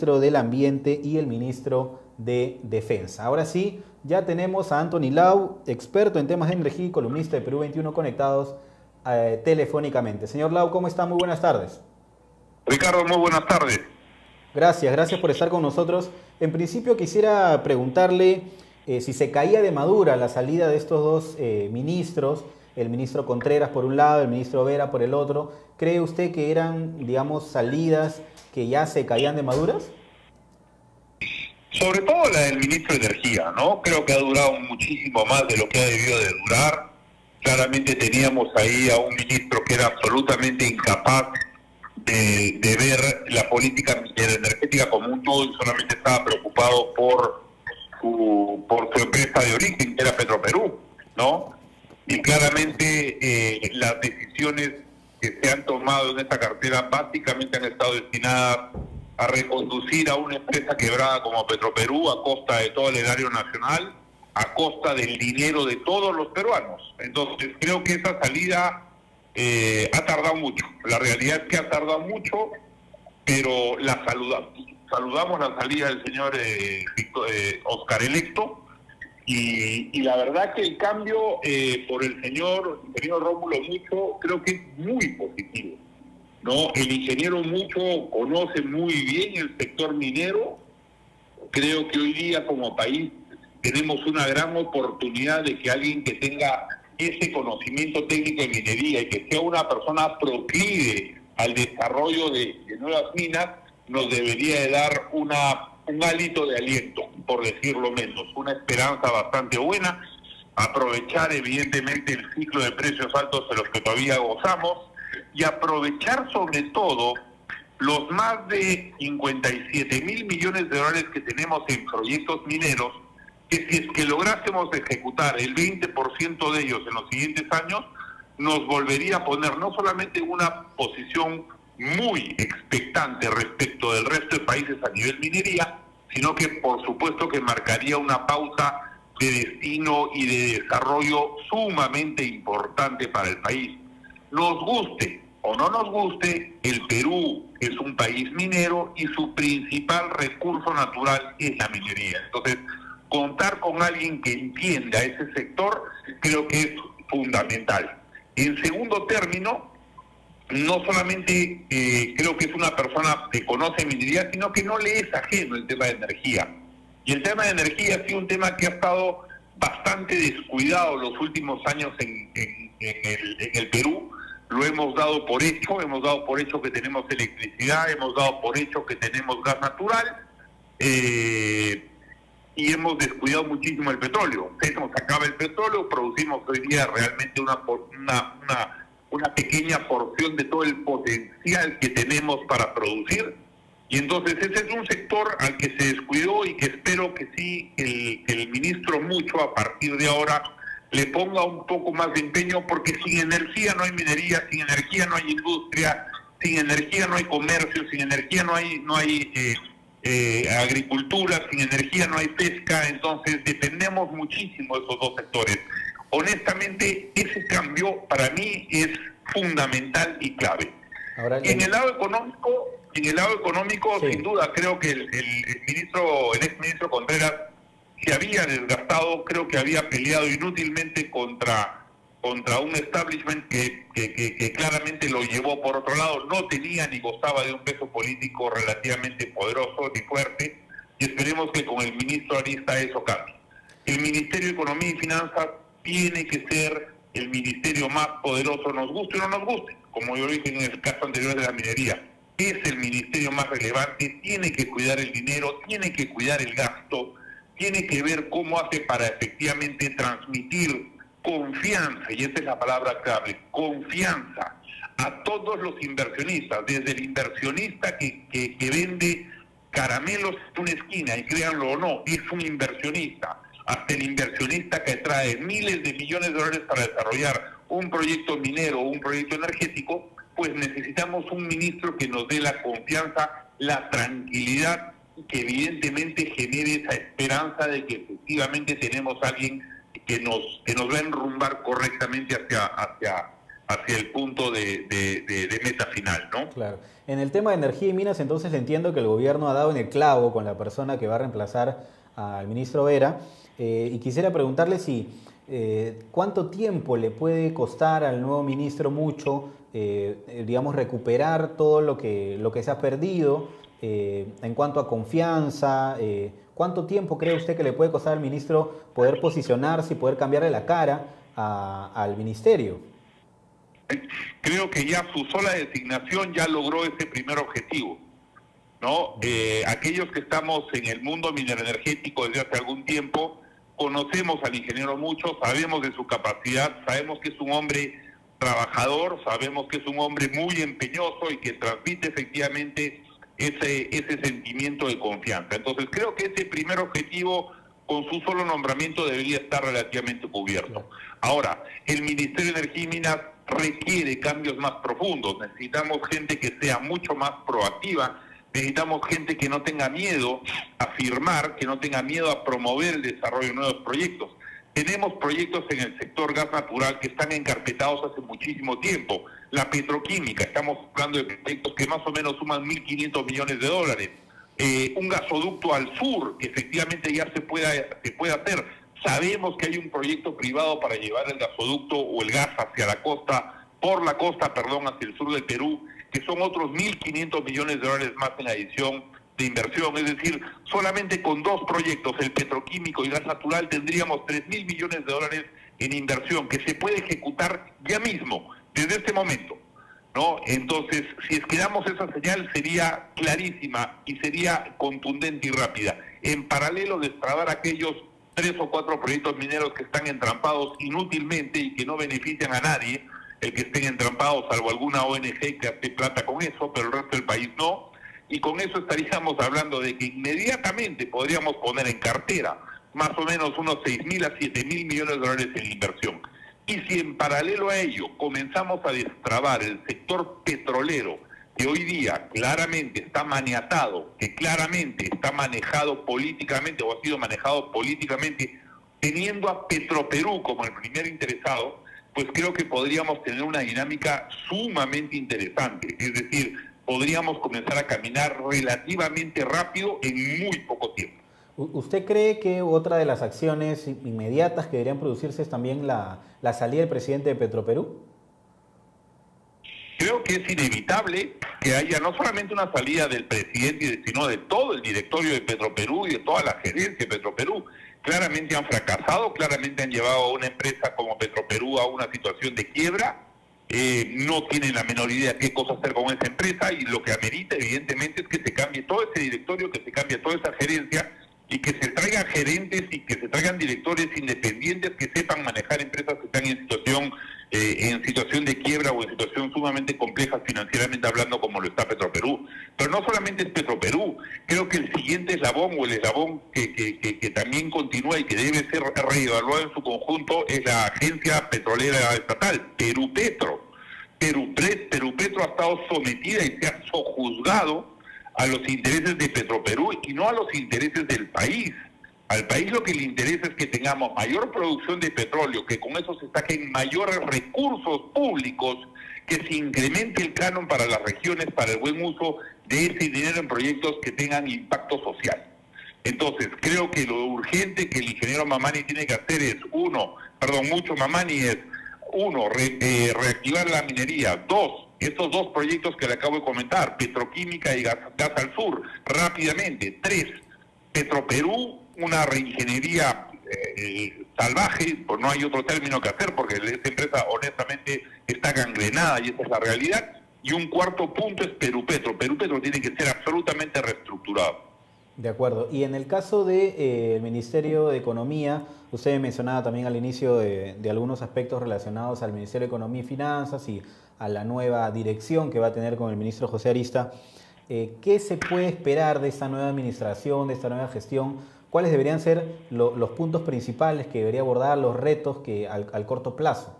ministro del Ambiente y el ministro de Defensa. Ahora sí, ya tenemos a Anthony Lau, experto en temas de energía y columnista de Perú 21 conectados eh, telefónicamente. Señor Lau, ¿cómo está? Muy buenas tardes. Ricardo, muy buenas tardes. Gracias, gracias por estar con nosotros. En principio quisiera preguntarle eh, si se caía de madura la salida de estos dos eh, ministros, el ministro Contreras por un lado, el ministro Vera por el otro. ¿Cree usted que eran, digamos, salidas que ya se caían de maduras? Sobre todo la del ministro de Energía, ¿no? Creo que ha durado muchísimo más de lo que ha debido de durar. Claramente teníamos ahí a un ministro que era absolutamente incapaz de, ver la política energética como un todo y solamente estaba preocupado por su, por su empresa de origen, que era Petroperú, ¿no? Y claramente eh, las decisiones que se han tomado en esta cartera básicamente han estado destinadas a reconducir a una empresa quebrada como Petroperú a costa de todo el erario nacional, a costa del dinero de todos los peruanos. Entonces creo que esa salida eh, ha tardado mucho. La realidad es que ha tardado mucho, pero la saludamos. Saludamos la salida del señor eh, eh Oscar Electo y, la verdad que el cambio eh, por el señor ingeniero Rómulo Mucho creo que es muy positivo. ¿no? El ingeniero Mucho conoce muy bien el sector minero. Creo que hoy día como país tenemos una gran oportunidad de que alguien que tenga ese conocimiento técnico de minería y que sea una persona proclive al desarrollo de, nuevas minas, nos debería de dar una, un hálito de aliento, por decirlo menos, una esperanza bastante buena, aprovechar evidentemente el ciclo de precios altos de los que todavía gozamos, y aprovechar sobre todo los más de 57 mil millones de dólares que tenemos en proyectos mineros, que si es que lográsemos ejecutar el 20% de ellos en los siguientes años, nos volvería a poner no solamente en una posición muy expectante respecto del resto de países a nivel minería, sino que por supuesto que marcaría una pauta de destino y de desarrollo sumamente importante para el país nos guste o no nos guste, el Perú es un país minero y su principal recurso natural es la minería. Entonces, contar con alguien que entienda ese sector creo que es fundamental. En segundo término, no solamente eh, creo que es una persona que conoce minería, sino que no le es ajeno el tema de energía. Y el tema de energía ha sido un tema que ha estado bastante descuidado los últimos años en, el, Perú lo hemos dado por hecho, hemos dado por hecho que tenemos electricidad, hemos dado por hecho que tenemos gas natural eh, y hemos descuidado muchísimo el petróleo. Se nos acaba el petróleo, producimos hoy día realmente una, una pequeña porción de todo el potencial que tenemos para producir. Y entonces ese es un sector al que se descuidó y que espero que sí el, el ministro mucho a partir de ahora le ponga un poco más de empeño, porque sin energía no hay minería, sin energía no hay industria, sin energía no hay comercio, sin energía no hay, no hay eh, eh, agricultura, sin energía no hay pesca, entonces dependemos muchísimo esos dos sectores. Honestamente, ese cambio para mí es fundamental y clave. en el lado económico, en el lado económico, sin duda, creo que el, el ministro, el ex ministro Contreras se había desgastado, creo que había peleado inútilmente contra, contra un establishment que, que, claramente lo llevó por otro lado, no tenía ni gozaba de un peso político relativamente poderoso ni fuerte, y esperemos que con el ministro Arista eso cambie. El Ministerio de Economía y Finanzas tiene que ser el ministerio más poderoso, nos guste o no nos guste, como yo dije en el caso anterior de la minería. Es el ministerio más relevante, tiene que cuidar el dinero, tiene que cuidar el gasto, tiene que ver cómo hace para efectivamente transmitir confianza, y esa es la palabra clave, confianza a todos los inversionistas, desde el inversionista que, que, vende caramelos en una esquina, y créanlo o no, es un inversionista, hasta el inversionista que trae miles de millones de dólares para desarrollar un proyecto minero o un proyecto energético, pues necesitamos un ministro que nos dé la confianza, la tranquilidad que evidentemente genere esa esperanza de que efectivamente tenemos a alguien que nos que nos va a enrumbar correctamente hacia hacia hacia el punto de, meta final, ¿no? Claro. En el tema de energía y minas, entonces entiendo que el gobierno ha dado en el clavo con la persona que va a reemplazar al ministro Vera. Eh, y quisiera preguntarle si eh, cuánto tiempo le puede costar al nuevo ministro mucho, eh, digamos, recuperar todo lo que, lo que se ha perdido en cuanto a confianza. ¿Cuánto tiempo cree usted que le puede costar al ministro poder posicionarse y poder cambiarle la cara al ministerio? Creo que ya su sola designación ya logró ese primer objetivo. ¿No? Eh, aquellos que estamos en el mundo mineroenergético desde hace algún tiempo, conocemos al ingeniero mucho, sabemos de su capacidad, sabemos que es un hombre trabajador, sabemos que es un hombre muy empeñoso y que transmite efectivamente ese, ese sentimiento de confianza. Entonces creo que ese primer objetivo con su solo nombramiento debería estar relativamente cubierto. Ahora, el Ministerio de Energía y Minas requiere cambios más profundos. Necesitamos gente que sea mucho más proactiva. Necesitamos gente que no tenga miedo a firmar, que no tenga miedo a promover el desarrollo de nuevos proyectos. Tenemos proyectos en el sector gas natural que están encarpetados hace muchísimo tiempo. La petroquímica, estamos hablando de proyectos que más o menos suman 1.500 millones de dólares eh, un gasoducto al sur, que efectivamente ya se pueda, se puede hacer. Sabemos que hay un proyecto privado para llevar el gasoducto o el gas hacia la costa, por la costa, perdón, hacia el sur del Perú, que son otros 1.500 millones de dólares más en adición de inversión. Es decir, solamente con dos proyectos, el petroquímico y gas natural, tendríamos 3.000 millones de dólares en inversión que se puede ejecutar ya mismo, desde este momento. ¿no? Entonces, si es que damos esa señal sería clarísima y sería contundente y rápida. En paralelo, destrabar aquellos tres o cuatro proyectos mineros que están entrampados inútilmente y que no benefician a nadie, el que estén entrampados, salvo alguna ONG que hace plata con eso, pero el resto del país no. Y con eso estaríamos hablando de que inmediatamente podríamos poner en cartera más o menos unos 6 mil a 7 mil millones de dólares en inversión. Y si en paralelo a ello comenzamos a destrabar el sector petrolero, que hoy día claramente está maniatado, que claramente está manejado políticamente o ha sido manejado políticamente, teniendo a Petroperú como el primer interesado, pues creo que podríamos tener una dinámica sumamente interesante. Es decir, podríamos comenzar a caminar relativamente rápido en muy poco tiempo. ¿Usted cree que otra de las acciones inmediatas que deberían producirse es también la, salida del presidente de Petroperú? Creo que es inevitable que haya no solamente una salida del presidente, sino de todo el directorio de Petroperú y de toda la gerencia de Petroperú. Claramente han fracasado, claramente han llevado a una empresa como Petroperú a una situación de quiebra. Eh, no tienen la menor idea qué cosa hacer con esa empresa y lo que amerita evidentemente es que se cambie todo ese directorio, que se cambie toda esa gerencia y que se traigan gerentes y que se traigan directores independientes que sepan manejar empresas que están en situación eh, en situación de quiebra o en situación sumamente compleja financieramente hablando como lo está Petroperú. Pero no solamente es Petroperú, creo que el siguiente eslabón o el eslabón que, que, también continúa y que debe ser reevaluado en su conjunto es la agencia petrolera estatal, Perú Petro. Perú, Perú Petro ha estado sometida y se ha sojuzgado a los intereses de Petroperú y no a los intereses del país. Al país lo que le interesa es que tengamos mayor producción de petróleo, que con eso se saquen mayores recursos públicos, que se incremente el canon para las regiones para el buen uso de ese dinero en proyectos que tengan impacto social. Entonces, creo que lo urgente que el ingeniero Mamani tiene que hacer es, uno, perdón, mucho Mamani es, uno, eh, reactivar la minería, dos, estos dos proyectos que le acabo de comentar, Petroquímica y Gas, al Sur, rápidamente. Tres, Petroperú, una reingeniería eh, salvaje, pues no hay otro término que hacer porque esta empresa honestamente está gangrenada y esa es la realidad. Y un cuarto punto es Perú Petro. Perú Petro tiene que ser absolutamente reestructurado. De acuerdo. Y en el caso del de, eh, Ministerio de Economía, usted mencionaba también al inicio de, algunos aspectos relacionados al Ministerio de Economía y Finanzas y a la nueva dirección que va a tener con el ministro José Arista. Eh, ¿Qué se puede esperar de esta nueva administración, de esta nueva gestión? ¿Cuáles deberían ser los puntos principales que debería abordar, los retos que al corto plazo?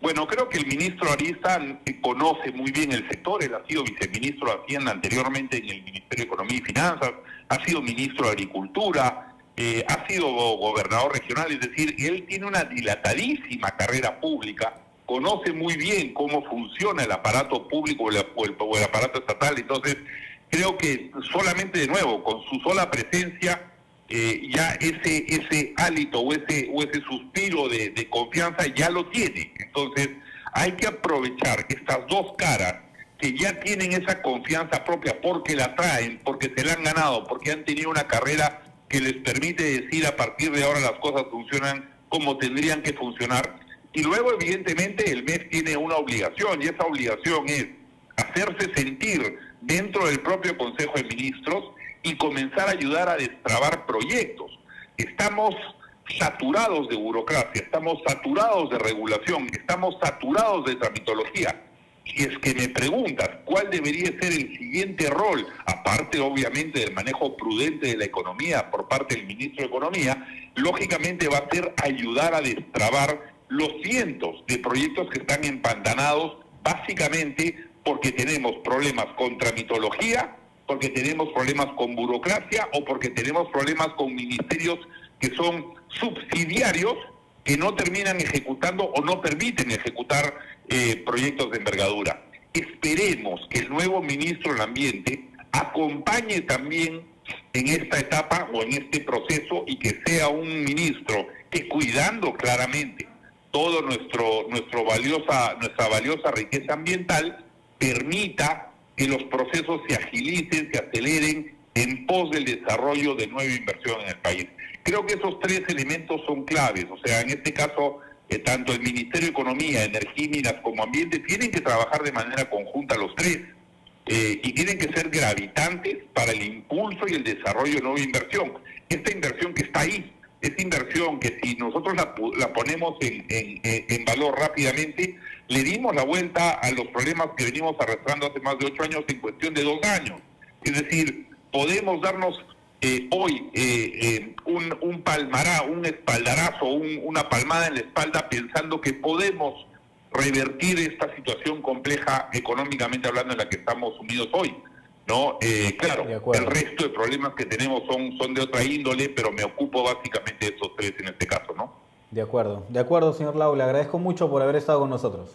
Bueno, creo que el ministro Arista conoce muy bien el sector, él ha sido viceministro de Hacienda anteriormente en el Ministerio de Economía y Finanzas, ha sido ministro de Agricultura, eh, ha sido gobernador regional, es decir, él tiene una dilatadísima carrera pública. Conoce muy bien cómo funciona el aparato público o el, o el aparato estatal, entonces creo que solamente de nuevo, con su sola presencia, eh, ya ese ese hálito o ese o ese suspiro de, de, confianza ya lo tiene. Entonces hay que aprovechar estas dos caras que ya tienen esa confianza propia porque la traen, porque se la han ganado, porque han tenido una carrera que les permite decir a partir de ahora las cosas funcionan como tendrían que funcionar. Y luego evidentemente el MES tiene una obligación y esa obligación es hacerse sentir dentro del propio Consejo de Ministros y comenzar a ayudar a destrabar proyectos. Estamos saturados de burocracia, estamos saturados de regulación, estamos saturados de tramitología. Si es que me preguntas cuál debería ser el siguiente rol, aparte obviamente del manejo prudente de la economía por parte del ministro de Economía, lógicamente va a ser ayudar a destrabar los cientos de proyectos que están empantanados básicamente porque tenemos problemas con tramitología, porque tenemos problemas con burocracia o porque tenemos problemas con ministerios que son subsidiarios que no terminan ejecutando o no permiten ejecutar eh, proyectos de envergadura. Esperemos que el nuevo ministro del Ambiente acompañe también en esta etapa o en este proceso y que sea un ministro que cuidando claramente todo nuestro, nuestro valiosa, nuestra valiosa riqueza ambiental permita que los procesos se agilicen, se aceleren en pos del desarrollo de nueva inversión en el país. Creo que esos tres elementos son claves, o sea, en este caso, eh, tanto el Ministerio de Economía, Energía y Minas como Ambiente tienen que trabajar de manera conjunta los tres eh, y tienen que ser gravitantes para el impulso y el desarrollo de nueva inversión. Esta inversión que está ahí, esta inversión que si nosotros la, la ponemos en, en, valor rápidamente, le dimos la vuelta a los problemas que venimos arrastrando hace más de ocho años en cuestión de dos años. Es decir, podemos darnos eh, hoy eh, eh, un, un palmará, un espaldarazo, un, una palmada en la espalda pensando que podemos revertir esta situación compleja económicamente hablando en la que estamos sumidos hoy. ¿No? Eh, claro, el resto de problemas que tenemos son, son de otra índole, pero me ocupo básicamente de esos tres en este caso, ¿no? De acuerdo, de acuerdo, señor Lau, le agradezco mucho por haber estado con nosotros.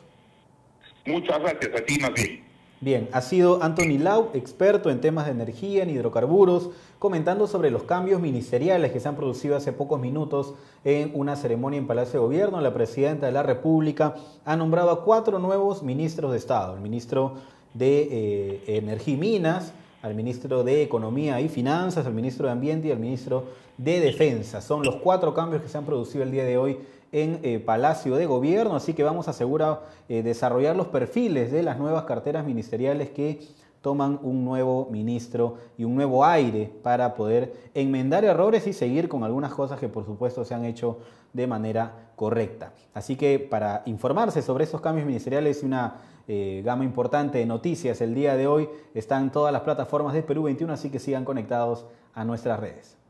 Muchas gracias a ti, más bien. Bien, ha sido Anthony Lau, experto en temas de energía, en hidrocarburos, comentando sobre los cambios ministeriales que se han producido hace pocos minutos en una ceremonia en Palacio de Gobierno. La presidenta de la República ha nombrado a cuatro nuevos ministros de Estado. El ministro de eh, Energía y Minas, al ministro de Economía y Finanzas, al ministro de Ambiente y al ministro de Defensa. Son los cuatro cambios que se han producido el día de hoy en eh, Palacio de Gobierno, así que vamos a asegurar eh, desarrollar los perfiles de las nuevas carteras ministeriales que toman un nuevo ministro y un nuevo aire para poder enmendar errores y seguir con algunas cosas que por supuesto se han hecho de manera correcta. Así que para informarse sobre esos cambios ministeriales y una eh, gama importante de noticias el día de hoy están todas las plataformas de Perú 21, así que sigan conectados a nuestras redes.